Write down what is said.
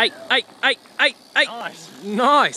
Eight, eight, eight, eight, eight. Nice. Nice.